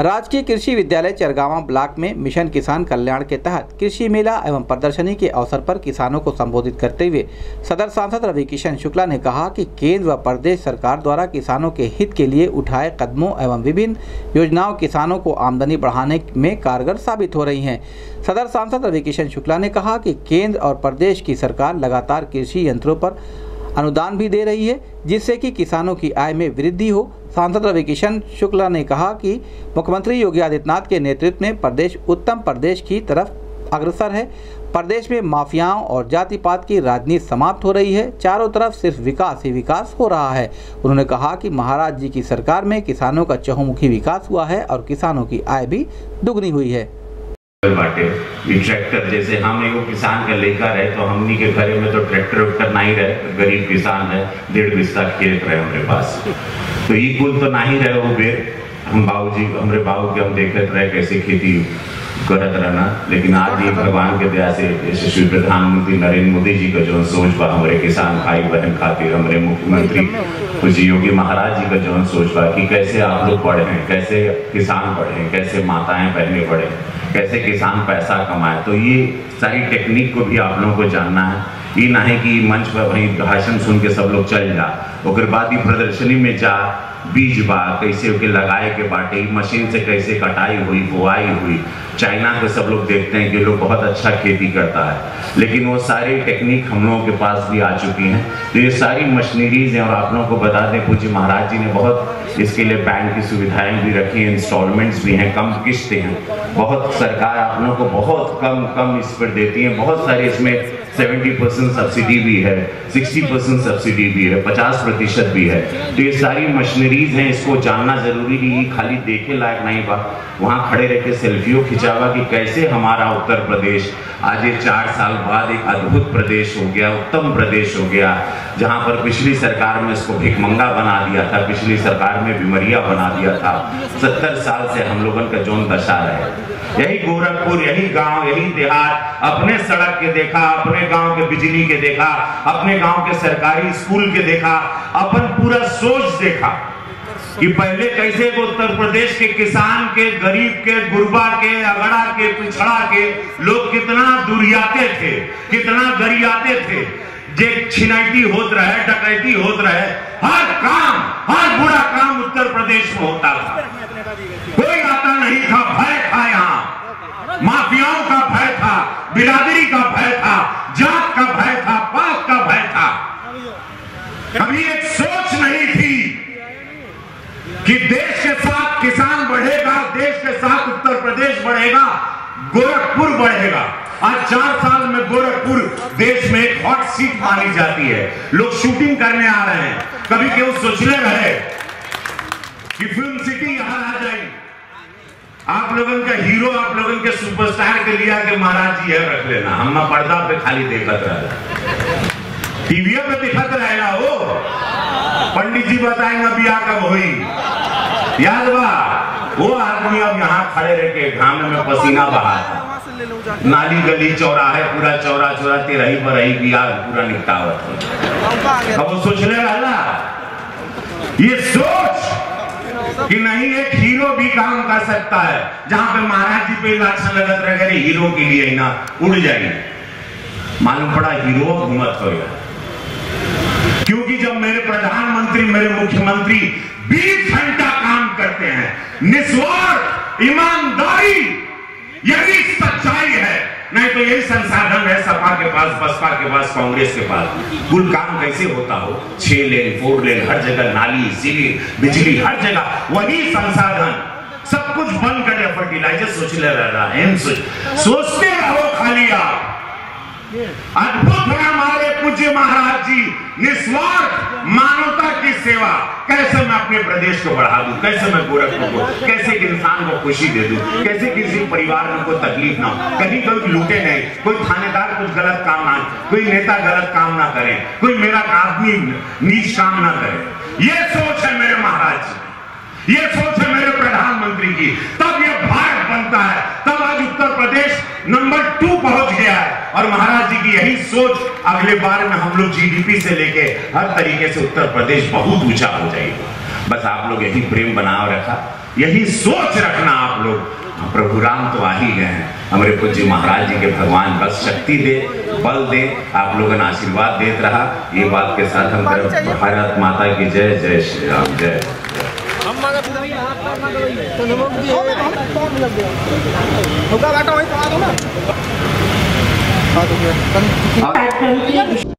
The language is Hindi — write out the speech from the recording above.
राजकीय कृषि विद्यालय चरगावा ब्लॉक में मिशन किसान कल्याण के तहत कृषि मेला एवं प्रदर्शनी के अवसर पर किसानों को संबोधित करते हुए सदर सांसद रवि किशन शुक्ला ने कहा कि केंद्र व प्रदेश सरकार द्वारा किसानों के हित के लिए उठाए कदमों एवं विभिन्न योजनाओं किसानों को आमदनी बढ़ाने में कारगर साबित हो रही हैं। सदर सांसद रवि किशन शुक्ला ने कहा कि केंद्र और प्रदेश की सरकार लगातार कृषि यंत्रों पर अनुदान भी दे रही है, जिससे कि किसानों की आय में वृद्धि हो। सांसद रवि किशन शुक्ला ने कहा कि मुख्यमंत्री योगी आदित्यनाथ के नेतृत्व में प्रदेश, उत्तम प्रदेश की तरफ़ अग्रसर है। प्रदेश में माफियाओं और जाति पात की राजनीति समाप्त हो रही है। चारों तरफ़ सिर्फ़ विकास ही विकास हो रहा है। उन्होंने कहा कि महाराज जी की सरकार में किसानों का चहुमुखी विकास हुआ है और किसानों की आय भी दुगनी हुई है। बाटे ट्रैक्टर जैसे हम एगो किसान का लड़का रहे तो हमनी के घरे में तो ट्रैक्टर उक्टर नहीं रहे, गरीब किसान है, डेढ़ बिस्ता खेत रहे हमारे पास। तो ई कुल तो नहीं रहे वो बेर हम बाबूजी, हमरे बाबू के हम देखते रहे कैसे खेती करत रहना। लेकिन आज ये भगवान के दया से यशस्वी प्रधानमंत्री नरेंद्र मोदी जी का जो सोच बा, हमारे किसान भाई बहन खातिर, हमारे मुख्यमंत्री कुछ योगी महाराज जी का जो सोच बा कि कैसे आप लोग पढ़े हैं, कैसे किसान पढ़े कैसे माताएँ बहनें पढ़े कैसे किसान पैसा कमाए। तो ये सारी टेक्निक को भी आप लोगों को जानना है। ये ना है कि मंच पर वहीं भाषण सुन के सब लोग चल जा। और बाद ही प्रदर्शनी में जा बीज बा, कैसे ओके लगाए के बाटे मशीन से कैसे कटाई हुई, बुआई हुई। चाइना के सब लोग देखते हैं कि लोग बहुत अच्छा खेती करता है। लेकिन वो सारी टेक्निक हम लोगों के पास भी आ चुकी हैं। तो ये सारी मशीनरीज हैं और आप लोगों को बता दें, पूज्य महाराज जी ने बहुत इसके लिए बैंक की सुविधाएँ भी रखी हैं इंस्टॉलमेंट्स भी हैं, कम किस्तें हैं। बहुत सरकार आप लोगों को बहुत कम कम इस पर देती है। बहुत सारी इसमें 70 परसेंट सब्सिडी भी है 60 परसेंट सब्सिडी भी है 50 प्रतिशत भी है। तो ये सारी मशीनरीज हैं, इसको जानना ज़रूरी है खाली देखे लायक नहीं बा वहाँ खड़े रह के सेल्फियों खिंचावा कि कैसे हमारा उत्तर प्रदेश। आज ये चार साल बाद एक अद्भुत प्रदेश हो गया, उत्तम प्रदेश हो गया, जहाँ पर पिछली सरकार में इसको भिकमंगा बना दिया था, पिछली सरकार में बीमरिया बना दिया था। सत्तर साल से हम लोगों का जोन दशा रहे। यही गोरखपुर, यही गाँव, यही देहात, अपने सड़क के देखा, अपने गाँव के बिजली के देखा, अपने गाँव के सरकारी स्कूल के देखा, अपन पूरा सोच देखा। कि पहले कैसे वो उत्तर प्रदेश के किसान के, गरीब के, गुरबा के, अगड़ा के, पिछड़ा के लोग कितना दुरियाते थे, कितना गरियाते थे। जे छिनाइती होत रहे, डकैती होत रहे, हर काम, हर बुरा काम उत्तर प्रदेश में होता था कोई आता नहीं था, भय था यहाँ। माफियाओं का भय था, बिरादरी का भय था, जात का भय था पाप का भय था। कभी एक सोच कि देश के साथ किसान बढ़ेगा, देश के साथ उत्तर प्रदेश बढ़ेगा, गोरखपुर बढ़ेगा। आज चार साल में गोरखपुर देश में एक हॉट सीट मानी जाती है। लोग शूटिंग करने आ रहे हैं। कभी क्यों सोचने रहे कि फ़िल्म सिटी यहाँ आ जाएगी आप लोगों का हीरो आप लोगों के सुपरस्टार के लिया के महाराज जी है, रख लेना। हम पर्दा पे खाली देखत रहे टीवी पे दिखत रहेगा वो पंडित जी बताएँगे बिया कब हुई। याद बा वो आदमी अब यहाँ खड़े रह के घाम में पसीना बहा। था नाली गली चौराहे पूरा चौरा चौरा तेरही पर रही बिया पूरा निपटावत अब वो सोचने रहला ये सोच कि नहीं एक हीरो भी काम कर सकता है जहाँ पे महाराज जी पे इलेक्शन लगत रहे हीरो के लिए ना उड़ जाएगी। मालूम पड़ा हीरो घूमत हो गया। क्योंकि जब मेरे प्रधानमंत्री, मेरे मुख्यमंत्री 20 घंटा काम करते हैं, निस्वार्थ, ईमानदारी, यही सच्चाई है। नहीं तो यही संसाधन है, सपा के पास, बसपा के पास, कांग्रेस के पास। कुल काम कैसे होता हो? छह लेन, फोर लेन, हर जगह नाली, सीली, बिजली, हर जगह, वही संसाधन। सब कुछ बंद कर फर्टिलाइज़र सोच ले रहा है सोचते रहो खाली आप। अद्भुत है हमारे पूज्य महाराज जी। निस्वार्थ मानवता की सेवा। कैसे मैं अपने प्रदेश को बढ़ा दू? कैसे मैं गोरखपुर को कैसे एक इंसान को खुशी दे दू? कैसे किसी परिवार में कोई तकलीफ़ ना हो? कहीं कोई लूटे नहीं। कोई थानेदार कुछ गलत काम ना कोई नेता गलत काम ना करे। कोई मेरा आदमी नीच काम ना करे। ये सोच है मेरे महाराज जी। ये सोच है मेरे प्रधानमंत्री की तब ये भारत बनता है तब आज उत्तर प्रदेश नंबर टू पहुँच गया है। और महाराज जी की यही सोच अगले बार में हम लोग जीडीपी से लेके हर तरीके से उत्तर प्रदेश बहुत ऊँचा हो जाएगा। बस आप लोग यही प्रेम बनाओ रखा। यही सोच रखना आप लोग। प्रभु राम तो आ ही गए हैं। हमारे पूज्य महाराज जी के भगवान बस शक्ति दे बल दे आप लोगों ने आशीर्वाद देते रहा। ये बात के साथ हम भारत माता की जय जय श्री राम जय। होगा बैठा वही तो आ दो ना कार्यक्रम की